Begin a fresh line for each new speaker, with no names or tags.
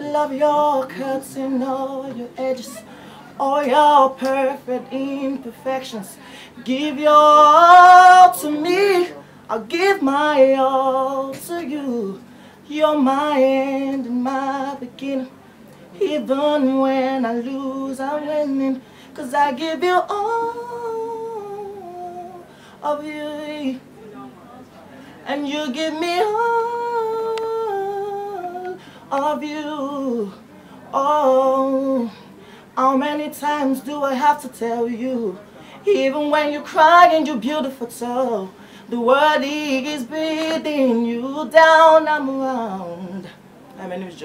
of your cuts and all your edges, all your perfect imperfections. Give your all to me, I'll give my all to you. You're my end and my beginning. Even when I lose, I'm winning. Cause I give you all of you. And you give me all of you. Oh, how many times do I have to tell you? Even when you cry and you're beautiful too. The world is breathing you down, I'm around. My name is